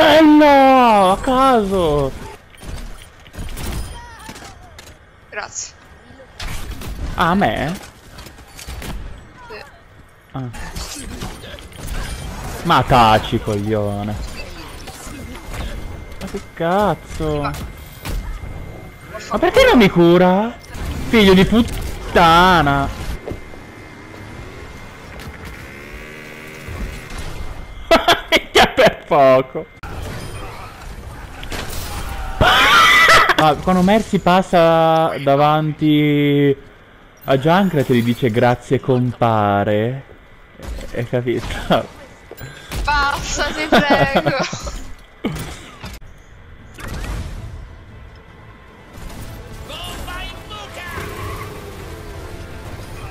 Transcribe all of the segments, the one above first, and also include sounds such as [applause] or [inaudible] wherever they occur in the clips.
Bella! A caso! Grazie. Ah, a me? Sì. Ah. Ma taci, coglione. Ma che cazzo? Ma perché non mi cura? Figlio di puttana! [laughs] Minchia per poco! Ah, quando Mercy passa davanti a Junkrat e gli dice grazie compare. Hai capito? Passa, ti prego.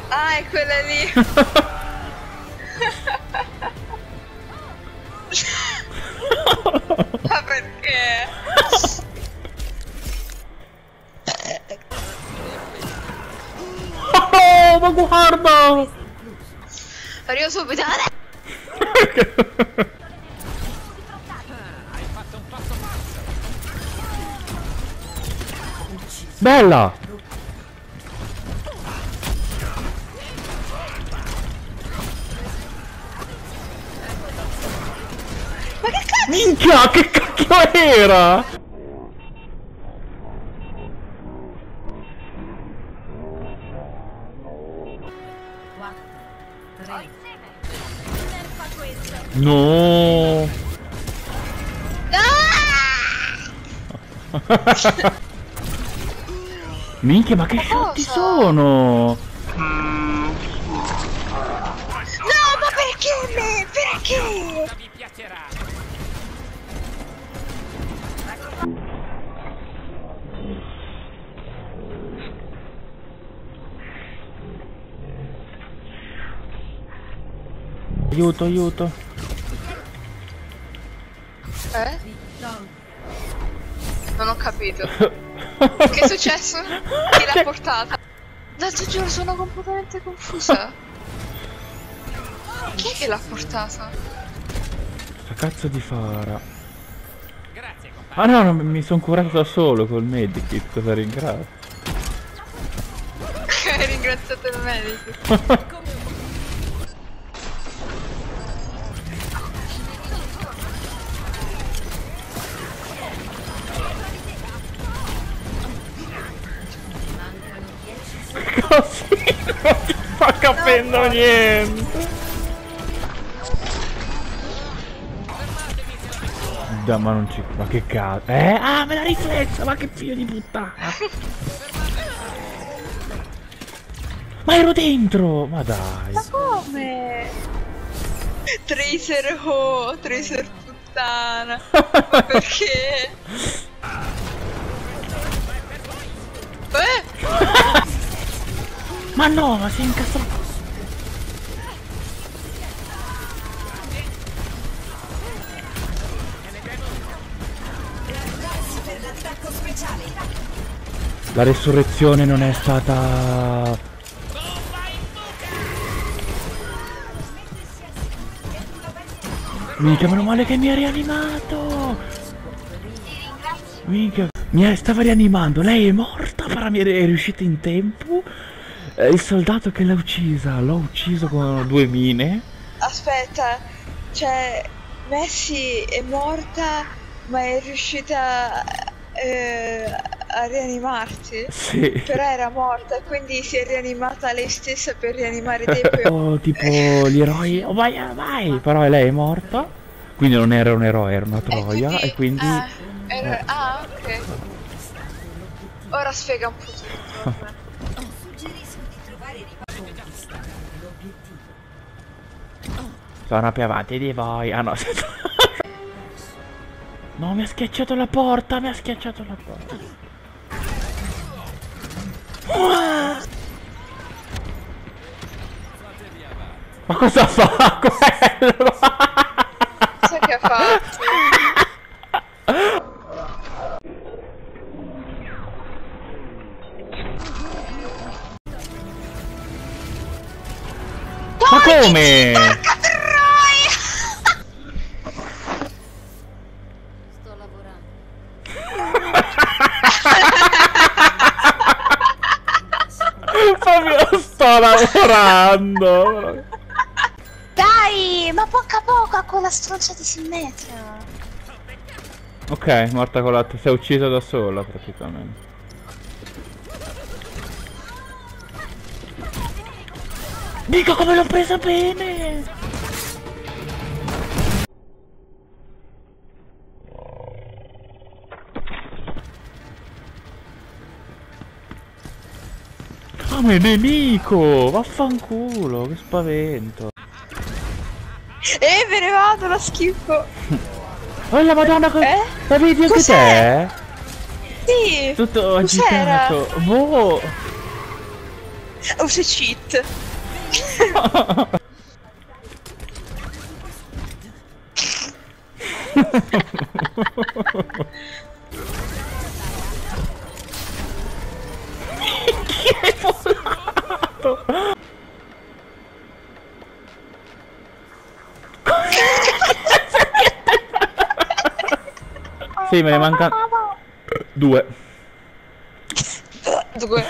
ah, è quella lì. [laughs] Guarda! Arrivo subito. Bella! Ma che cazzo? Minchia, che cacchio era? No! Ah! [laughs] Minchia, ma che shotti cosa? sono? No, ma perché me? Perché? Aiuto, aiuto. Eh? Non ho capito. [laughs] Che è successo? Chi l'ha portata? L'altro giorno sono completamente confusa. Chi è che l'ha portata? Sta cazzo di fara. Grazie, compagno. Ah no, no, mi sono curato da solo col medikit, cosa ringrazio. [laughs] Hai ringraziato il medico. [laughs] Così non ti sto capendo niente. Da, ma non ci... Ma che cazzo... Eh? Ah, me l'ha riflessa! Ma che figlio di puttana! ma ero dentro! Ma dai! Come? Tracer ho, Tracer puttana. Ma [laughs] perché? Eh? [laughs] Ma no, ma sei incazzato! La resurrezione non è stata... Minchia, meno male che mi ha rianimato! Minchia, mi è- stava rianimando, lei è morta, però mi è è riuscita in tempo. Eh, Il soldato che l'ha uccisa, l'ho ucciso con due mine. Aspetta, cioè, Messi è morta, ma è riuscita eh, a rianimarti? Sì. Però era morta, quindi si è rianimata lei stessa per rianimare poi- [laughs] Oh, tipo gli eroi, oh, vai, vai! Però lei è morta, quindi non era un eroe, era una troia, e quindi... Ah, era- ah, ok. Ora spiega un po' tutto. [laughs] Sono più avanti di voi. Ah no. [laughs] No, mi ha schiacciato la porta, mi ha schiacciato la porta. Ma cosa fa quello? Sai che ha fatto? Ma come? Lavorando. Dai, ma poco a poco a quella stronza di simmetria. Ok, morta con l'altro. Si è uccisa da sola praticamente. Dico come l'ho presa bene! È nemico! Vaffanculo, che spavento! Eh, me ne vado, la schifo. [laughs] Oh la madonna, co- Eh? la vedi anche te? Sì. Tutto agitato. Boh! Oh, sei cheat. [laughs] [laughs] Sì, me ne manca [laughs] due. Due.